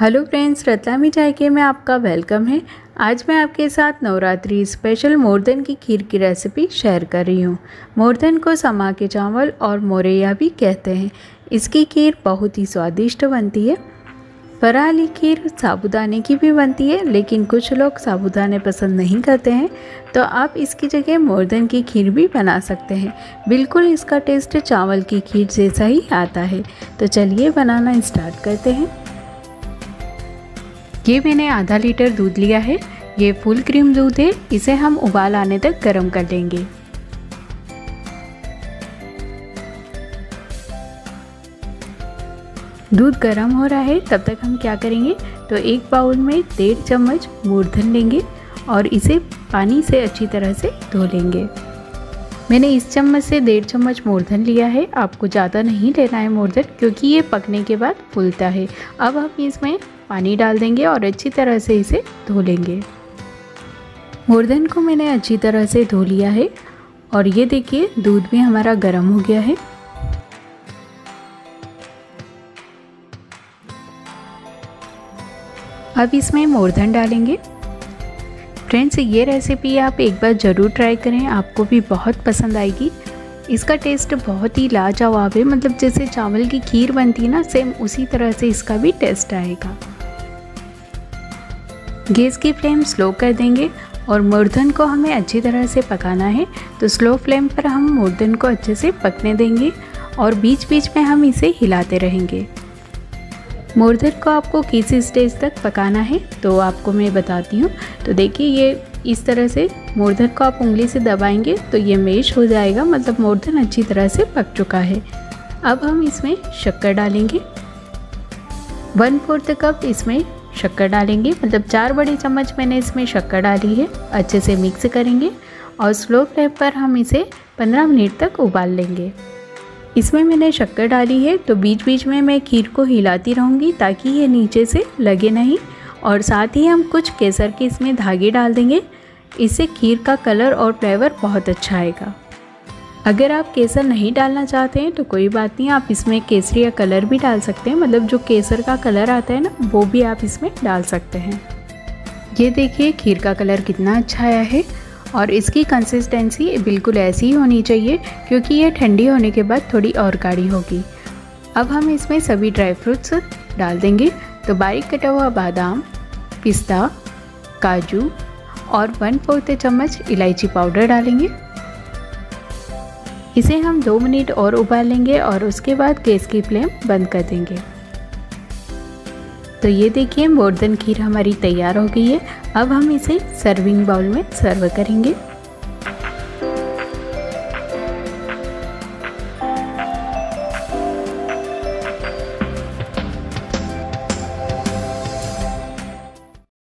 Hello friends, Ratlami चाय में आपका वेलकम है। आज मैं आपके साथ नवरात्रि स्पेशल मोरधन की खीर की रेसिपी शेयर कर रही हूँ। मोरधन को समा के चावल और मोरैया भी कहते हैं। इसकी खीर बहुत ही स्वादिष्ट बनती है। फराली खीर साबुदाने की भी बनती है, लेकिन कुछ लोग साबुदाने पसंद नहीं करते हैं। तो आप इसकी जगह मोरधन की खीर भी बना सकते हैं। बिल्कुल इसका टेस्ट चावल की खीर जैसा ही आता है। तो चलिए बनाना स्टार्ट करते हैं। ये मैंने आधा लीटर दूध लिया है। ये फुल क्रीम दूध है। इसे हम उबाल आने तक गर्म कर लेंगे। दूध गर्म हो रहा है, तब तक हम क्या करेंगे? तो एक बाउल में डेढ़ चम्मच मूर्धन लेंगे और इसे पानी से अच्छी तरह से धो लेंगे। मैंने इस चम्मच से डेढ़ चम्मच मूर्धन लिया है। आपको ज़्यादा नहीं लेना है मूर्धन, क्योंकि ये पकने के बाद फूलता है। अब हम इसमें पानी डाल देंगे और अच्छी तरह से इसे धो लेंगे। मूर्धन को मैंने अच्छी तरह से धो लिया है और ये देखिए, दूध भी हमारा गर्म हो गया है। अब इसमें मूर्धन डालेंगे। फ्रेंड्स, ये रेसिपी आप एक बार ज़रूर ट्राई करें, आपको भी बहुत पसंद आएगी। इसका टेस्ट बहुत ही लाजवाब है मतलब जैसे चावल की खीर बनती है ना, सेम उसी तरह से इसका भी टेस्ट आएगा। गैस की फ्लेम स्लो कर देंगे और मूर्धन को हमें अच्छी तरह से पकाना है तो स्लो फ्लेम पर हम मूर्धन को अच्छे से पकने देंगे और बीच बीच में हम इसे हिलाते रहेंगे। मूर्धन को आपको किस स्टेज तक पकाना है तो आपको मैं बताती हूँ। तो देखिए, ये इस तरह से मूर्धन को आप उंगली से दबाएँगे तो ये मेश हो जाएगा मतलब मूर्धन अच्छी तरह से पक चुका है। अब हम इसमें शक्कर डालेंगे। वन फोर्थ कप इसमें शक्कर डालेंगे। मतलब चार बड़ी चम्मच मैंने इसमें शक्कर डाली है। अच्छे से मिक्स करेंगे और स्लो फ्लेम पर हम इसे 15 मिनट तक उबाल लेंगे। इसमें मैंने शक्कर डाली है तो बीच बीच में मैं खीर को हिलाती रहूँगी ताकि ये नीचे से लगे नहीं। और साथ ही हम कुछ केसर के इसमें धागे डाल देंगे। इससे खीर का कलर और फ्लेवर बहुत अच्छा आएगा। अगर आप केसर नहीं डालना चाहते हैं तो कोई बात नहीं, आप इसमें केसरी या कलर भी डाल सकते हैं। मतलब जो केसर का कलर आता है ना, वो भी आप इसमें डाल सकते हैं। ये देखिए, खीर का कलर कितना अच्छा आया है। और इसकी कंसिस्टेंसी बिल्कुल ऐसी ही होनी चाहिए, क्योंकि ये ठंडी होने के बाद थोड़ी और गाढ़ी होगी। अब हम इसमें सभी ड्राई फ्रूट्स डाल देंगे। तो बारीक कटा हुआ बादाम, पिस्ता, काजू और वन फोर्थ चम्मच इलायची पाउडर डालेंगे। इसे हम दो मिनट और उबालेंगे और उसके बाद गैस की फ्लेम बंद कर देंगे। तो ये देखिए, मोरदन खीर हमारी तैयार हो गई है। अब हम इसे सर्विंग बाउल में सर्व करेंगे।